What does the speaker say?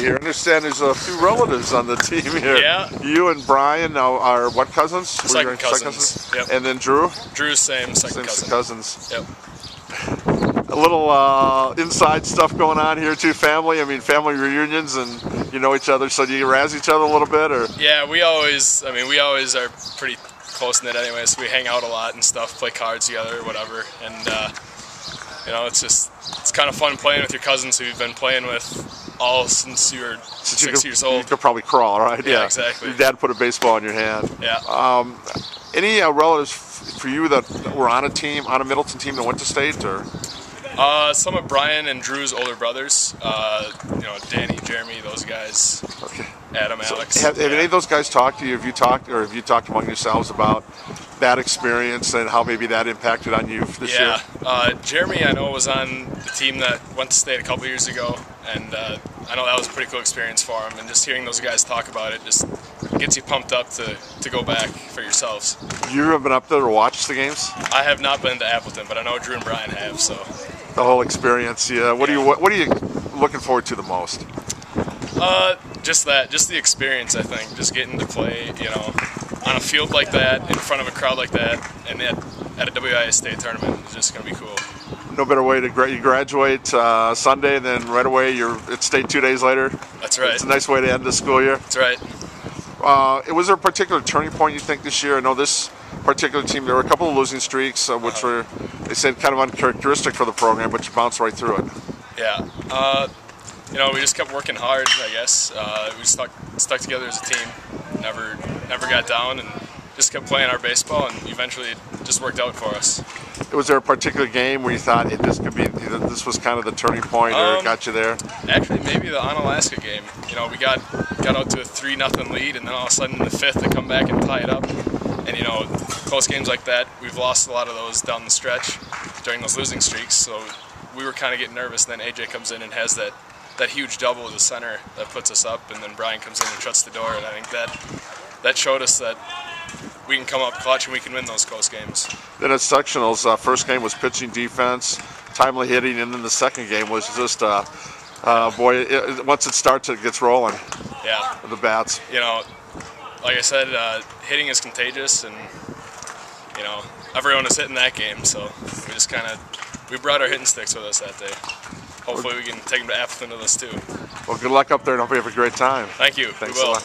Here, I understand there's a few relatives on the team here. Yeah. You and Brian are, are what cousins? Were Second cousins, yep. And then Drew? Drew's same second Same cousin. cousins. Yep. A little uh, inside stuff going on here too, family. I mean, family reunions and you know each other, so do you razz each other a little bit or? Yeah, we always. I mean, we always are pretty close knit. Anyways, we hang out a lot and stuff, play cards together, or whatever. And uh, you know, it's just it's kind of fun playing with your cousins who you've been playing with all since you were Since six you could, years You old. could probably crawl, right? Yeah, exactly. Your dad put a baseball in your hand. Yeah. Um, any uh, relatives f- for you that were on a team, on a Middleton team that went to state, or Uh, some of Brian and Drew's older brothers. Uh, you know, Danny, Jeremy, those guys. okay. Adam, Alex. Have, have yeah. any of those guys talked to you? Have you talked, or have you talked among yourselves about that experience and how maybe that impacted on you this Yeah, year? uh, Jeremy, I know was on the team that went to state a couple years ago, and uh, I know that was a pretty cool experience for him. And just hearing those guys talk about it just gets you pumped up to, to go back for yourselves. You have been up there to watch the games, I have not been to Appleton, but I know Drew and Brian have. So, the whole experience. Yeah. What do you what, what are you looking forward to the most? uh, just that, just the experience. I think just getting to play, you know, on a field like that, in front of a crowd like that, and at, at a WIAA state tournament is just gonna be cool. No better way to gra- you graduate uh, Sunday, and then right away you're at state two days later. That's right. It's a nice way to end the school year. That's right. Uh, was there a particular turning point you think this year? I know this particular team, there were a couple of losing streaks, uh, which were, they said, kind of uncharacteristic for the program, but you bounced right through it. Yeah. Uh, you know, we just kept working hard. I guess uh, we stuck stuck together as a team. Never never got down and just kept playing our baseball, and eventually it just worked out for us. Was there a particular game where you thought hey, this could be, this was kind of the turning point or Um, got you there? Actually, maybe the Onalaska game. You know, we got got out to a three nothing lead, and then all of a sudden in the fifth they come back and tie it up. And you know, close games like that, we've lost a lot of those down the stretch during those losing streaks. So we were kind of getting nervous. And then AJ comes in and has that that huge double to the center that puts us up, and then Brian comes in and shuts the door. And I think that that showed us that we can come up clutch and we can win those close games. Then at sectionals, uh, first game was pitching defense, timely hitting, and then the second game was just, uh, uh, boy, it, it- once it starts, it gets rolling, Yeah, the bats. you know, like I said, uh, hitting is contagious, and you know everyone was hitting that game. So we just kind of we brought our hitting sticks with us that day. Hopefully, we can take them to Appleton with us too. Well, good luck up there and hope you have a great time. Thank you. Thanks a lot.